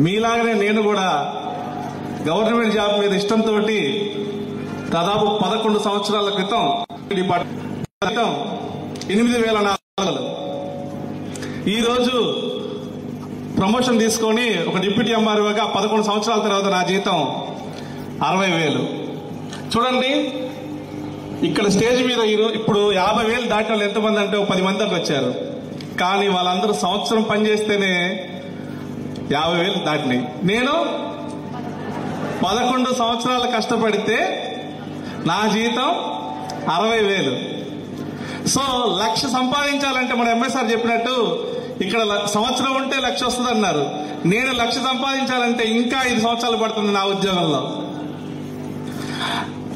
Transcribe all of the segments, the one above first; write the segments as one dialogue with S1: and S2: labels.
S1: మీలాగనే నేను కూడా government job మీద ఇష్టంతో దాదాపు పదకొండు సంవత్సరాల క్రితం డిపార్ట్మెంట్ క్రితం ఎనిమిది వేల నాలుగు ఈ రోజు ప్రమోషన్ తీసుకొని ఒక డిప్యూటీ ఎంఆర్ఓగా పదకొండు సంవత్సరాల తర్వాత నా జీతం అరవై వేలు. చూడండి ఇక్కడ స్టేజ్ మీద ఇప్పుడు యాభై వేలు దాటిన వాళ్ళు ఎంతమంది అంటే పది మంది దాకా వచ్చారు. కానీ వాళ్ళందరూ సంవత్సరం పనిచేస్తేనే యాభై వేలు దాటినాయి. నేను పదకొండు సంవత్సరాలు కష్టపడితే నా జీతం అరవై వేలు. సో లక్ష సంపాదించాలంటే మన ఎంఎస్ఆర్ చెప్పినట్టు ఇక్కడ సంవత్సరం ఉంటే లక్ష వస్తుంది అన్నారు నేను లక్ష సంపాదించాలంటే ఇంకా ఐదు సంవత్సరాలు పడుతుంది నా ఉద్యోగంలో.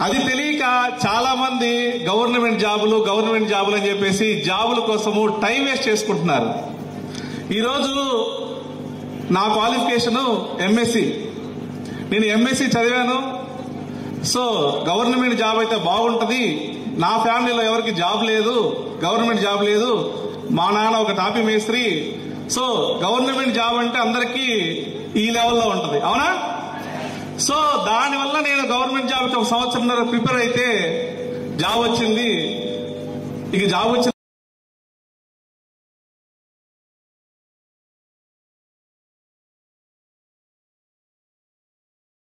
S1: అది తెలియ చాలా మంది గవర్నమెంట్ జాబులు గవర్నమెంట్ జాబులు అని చెప్పేసి జాబుల కోసము టైం వేస్ట్ చేసుకుంటున్నారు. ఈరోజు నా క్వాలిఫికేషన్ ఎంఎస్సి. నేను ఎంఎస్సి చదివాను. సో గవర్నమెంట్ జాబ్ అయితే బాగుంటుంది. నా ఫ్యామిలీలో ఎవరికి జాబ్ లేదు గవర్నమెంట్ జాబ్ లేదు. మా నాన్న ఒక టాపీ మేస్త్రి. సో గవర్నమెంట్ జాబ్ అంటే అందరికీ ఈ లెవెల్లో ఉంటుంది. అవునా? సో దానివల్ల నేను గవర్నమెంట్ జాబ్కి ఒక సంవత్సరం ప్రిపేర్ అయితే జాబ్ వచ్చింది. ఇక జాబ్ వచ్చిన